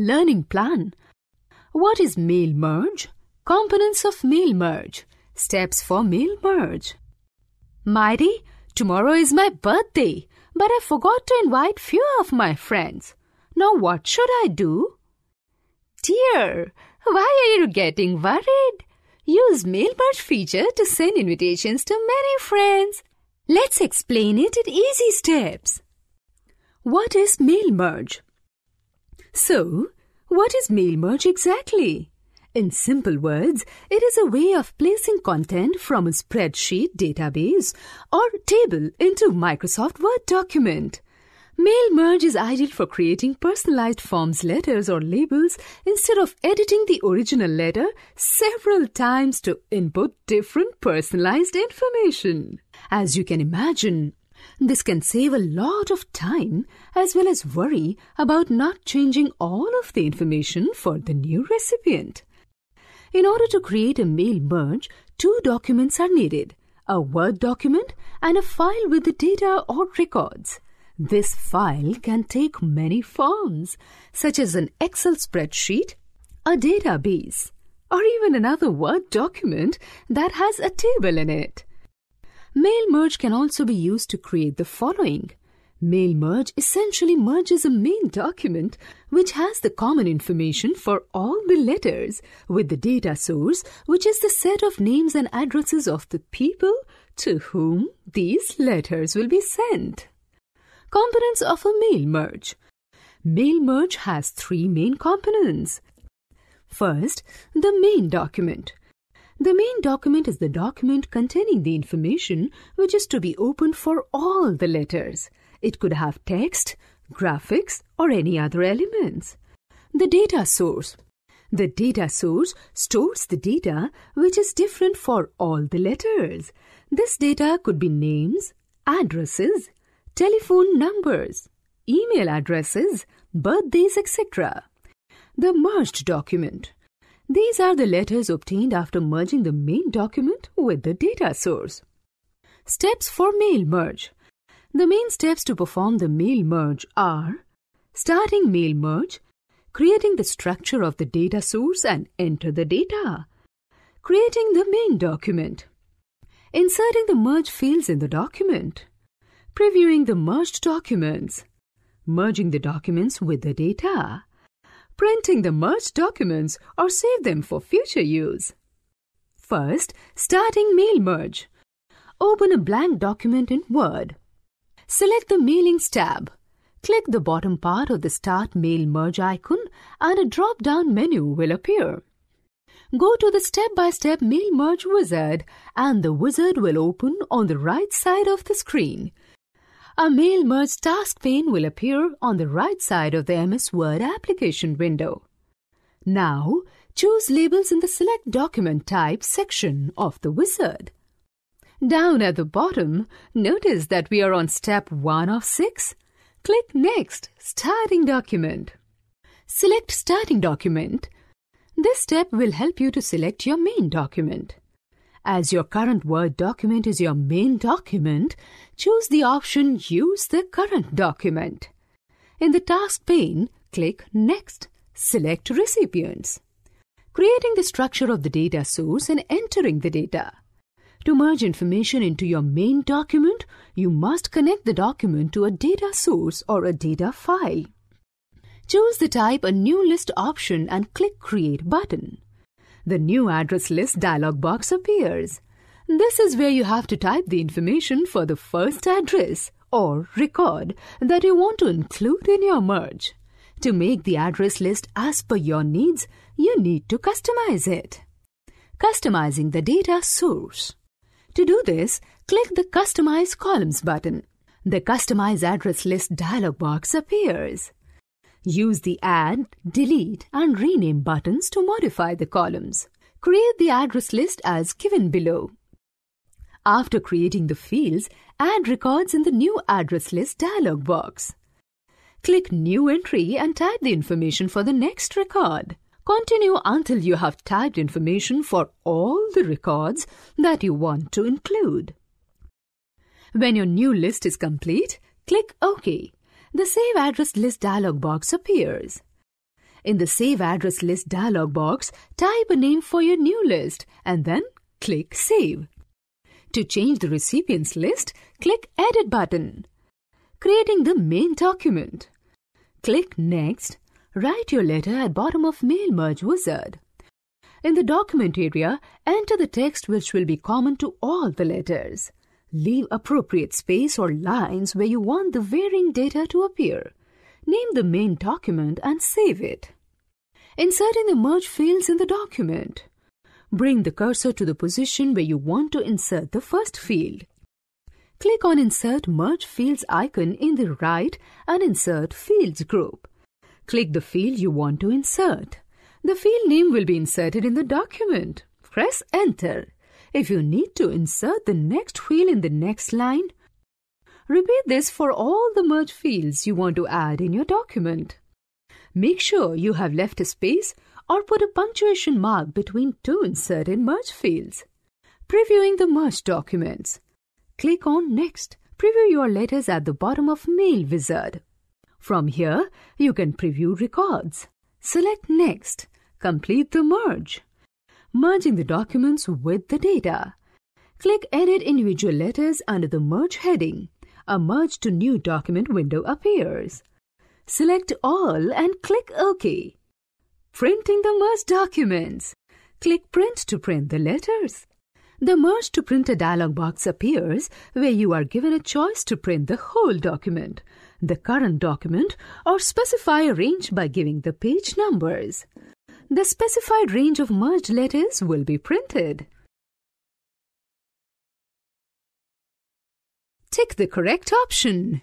Learning plan. What is mail merge? Components of mail merge. Steps for mail merge. Mighty, tomorrow is my birthday, but I forgot to invite few of my friends. Now what should I do? Dear, why are you getting worried? Use mail merge feature to send invitations to many friends. Let's explain it in easy steps. What is mail merge? So, what is mail merge exactly? In simple words, it is a way of placing content from a spreadsheet database or table into Microsoft Word document. Mail merge is ideal for creating personalized forms, letters, or labels instead of editing the original letter several times to input different personalized information. As you can imagine, this can save a lot of time as well as worry about not changing all of the information for the new recipient. In order to create a mail merge, two documents are needed a Word document and a file with the data or records. This file can take many forms, such as an Excel spreadsheet, a database, or even another Word document that has a table in it. Mail merge can also be used to create the following. Mail merge essentially merges a main document which has the common information for all the letters with the data source, which is the set of names and addresses of the people to whom these letters will be sent. Components of a mail merge. Mail merge has three main components. First, the main document. The main document is the document containing the information which is to be opened for all the letters. It could have text, graphics, or any other elements. The data source. The data source stores the data which is different for all the letters. This data could be names, addresses, telephone numbers, email addresses, birthdays, etc. The merged document. These are the letters obtained after merging the main document with the data source. Steps for mail merge. The main steps to perform the mail merge are starting mail merge, creating the structure of the data source and enter the data, creating the main document, inserting the merge fields in the document, previewing the merged documents, merging the documents with the data, printing the merged documents or save them for future use. First, starting mail merge. Open a blank document in Word. Select the Mailings tab. Click the bottom part of the Start Mail Merge icon and a drop-down menu will appear. Go to the step-by-step Mail Merge wizard and the wizard will open on the right side of the screen. A Mail Merge task pane will appear on the right side of the MS Word application window. Now, choose Labels in the Select Document Type section of the wizard. Down at the bottom, notice that we are on step 1 of 6. Click Next, Starting Document. Select Starting Document. This step will help you to select your main document. As your current Word document is your main document, choose the option Use the current document. In the task pane, click Next. Select Recipients. Creating the structure of the data source and entering the data. To merge information into your main document, you must connect the document to a data source or a data file. Choose the Type a New List option and click Create button. The New Address List dialog box appears. This is where you have to type the information for the first address or record that you want to include in your merge. To make the address list as per your needs, you need to customize it. Customizing the data source. To do this, click the Customize Columns button. The Customize Address List dialog box appears. Use the Add, Delete and Rename buttons to modify the columns. Create the address list as given below. After creating the fields, add records in the New Address List dialog box. Click New Entry and type the information for the next record. Continue until you have typed information for all the records that you want to include. When your new list is complete, click OK. The Save Address List dialog box appears. In the Save Address List dialog box, type a name for your new list and then click Save. To change the recipients list, click Edit button. Creating the main document. Click Next. Write your letter at bottom of Mail Merge wizard. In the document area, enter the text which will be common to all the letters. Leave appropriate space or lines where you want the varying data to appear. Name the main document and save it. Inserting the merge fields in the document. Bring the cursor to the position where you want to insert the first field. Click on Insert Merge Fields icon in the Write and Insert Fields group. Click the field you want to insert. The field name will be inserted in the document. Press Enter. If you need to insert the next field in the next line, Repeat this for all the merge fields you want to add in your document. Make sure you have left a space or put a punctuation mark between two inserted merge fields. Previewing the merge documents. Click on Next. Preview your letters at the bottom of Mail Wizard. From here, you can preview records. Select Next. Complete the merge. Merging the documents with the data. Click Edit Individual Letters under the Merge heading a Merge to New document window appears. Select All and click OK. Printing the merged documents. Click Print to print the letters. The Merge to Printer dialog box appears where you are given a choice to print the whole document, the current document, or specify a range by giving the page numbers. The specified range of merged letters will be printed. Tick the correct option.